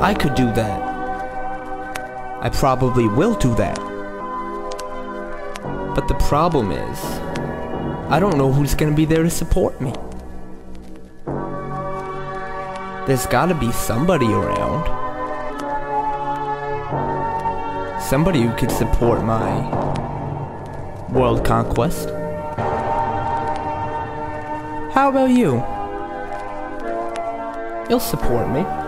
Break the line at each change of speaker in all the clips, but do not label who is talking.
I could do that. I probably will do that. But the problem is, I don't know who's gonna be there to support me. There's gotta be somebody around. Somebody who could support my world conquest. How about you? You'll support me.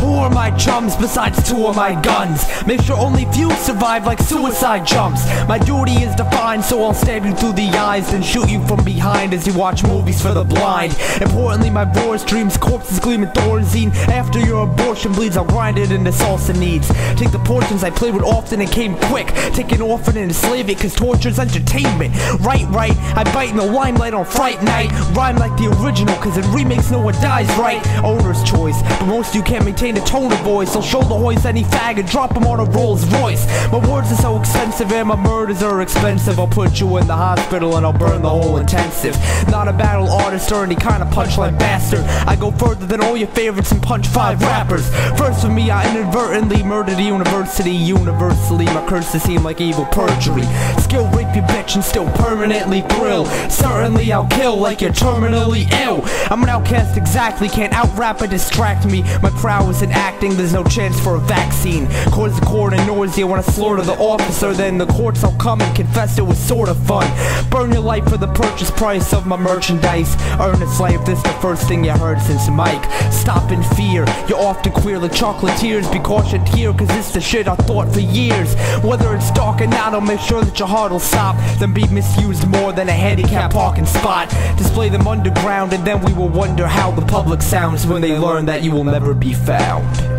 Who are my chums besides two of my guns? Make sure only few survive like suicide jumps. My duty is defined, so I'll stab you through the eyes and shoot you from behind as you watch movies for the blind. Importantly, my voice dreams corpses gleaming thorazine. After your abortion bleeds, I'll grind it into salsa needs. Take the portions I played with often and came quick. Take an orphan and enslave it, cause torture's entertainment. Right, right, I bite in the limelight on Fright Night. Rhyme like the original, cause in remakes no one dies right. Owner's choice, but most you can't maintain a tone of voice. I'll shoulder hoist any fag and drop him on a Rolls Royce. My words are so expensive and my murders are expensive. I'll put you in the hospital and I'll burn the whole intensive. Not a battle artist or any kind of punchline bastard. I go further than all your favorites and punch five rappers. First for me, I inadvertently murdered the university. Universally, my curses seem like evil perjury. Skill rape your bitch and still permanently thrill. Certainly I'll kill like you're terminally ill. I'm an outcast exactly, can't out rap or distract me. My prowess in acting, there's no chance for a vaccine. Cause the court and nausea when I slaughter the officer, then the courts I'll come and confess it was sorta fun. Burn your life for the purchase price of my merchandise. Earn a this the first thing you heard since Mike. Stop in fear, you're often queer like chocolatiers. Be cautioned here, cause it's the shit I thought for years. Whether it's dark or not, I'll make sure that your heart will stop. Then be misused more than a handicap parking spot. Display them underground, and then we will wonder how the public sounds when they learn that you will never be found.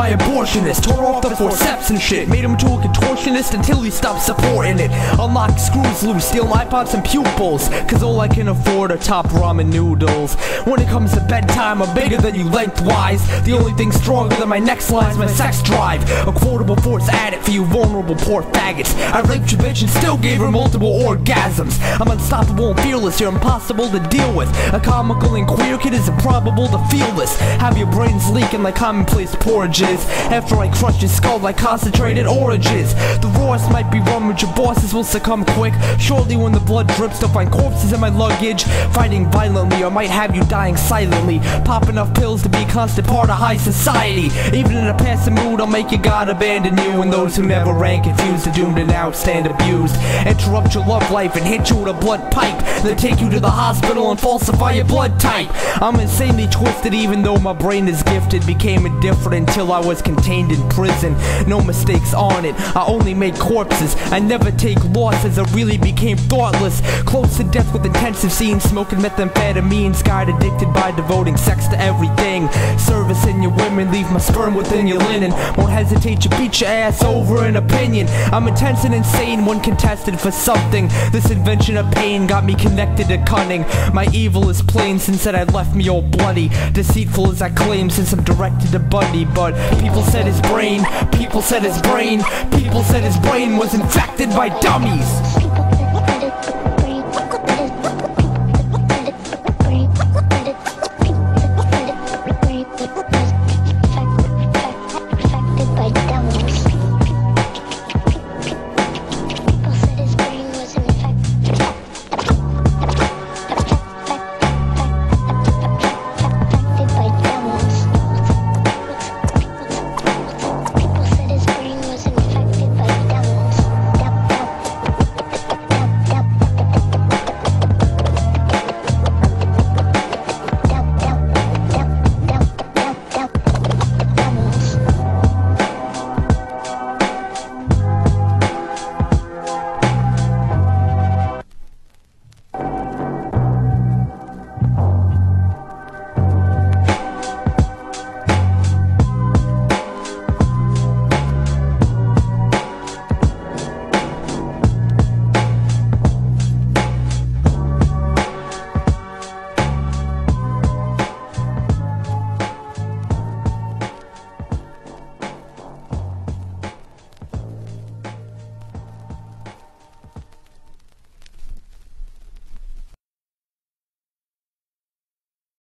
I murdered my abortionist, tore off the forceps and shit. Made him to a contortionist until he stopped supporting it. Unlock screws loose, steal iPods and pupils. Cause all I can afford are top ramen noodles. When it comes to bedtime, I'm bigger than you lengthwise. The only thing stronger than my next line's my sex drive. A quotable force added for you vulnerable poor faggots. I raped your bitch and still gave her multiple orgasms. I'm unstoppable and fearless, you're impossible to deal with. A comical and queer kid is improbable to feel this. Have your brains leaking like commonplace porridges. After I crush your skull like concentrated oranges. The rawest might be run, but your bosses will succumb quick. Shortly when the blood drips, they'll find corpses in my luggage. Fighting violently, or might have you dying silently. Pop enough pills to be a constant part of high society. Even in a passive mood, I'll make your god abandon you. And those who never ran confused are doomed to now stand abused. Interrupt your love life and hit you with a blood pipe. Then take you to the hospital and falsify your blood type. I'm insanely twisted even though my brain is gifted. Became indifferent until I was contained in prison. No mistakes on it, I only made corpses. I never take losses, I really became thoughtless. Close to death with intensive scenes, smoking methamphetamines. Guide addicted by devoting sex to everything. Servicing your women, leave my sperm within your linen. Won't hesitate to beat your ass over an opinion. I'm intense and insane, one contested for something. This invention of pain got me connected to cunning. My evil is plain since that I left me all bloody. Deceitful as I claim since I'm directed to Bundy. But people said his brain, people said his brain, people said his brain was infected by dummies.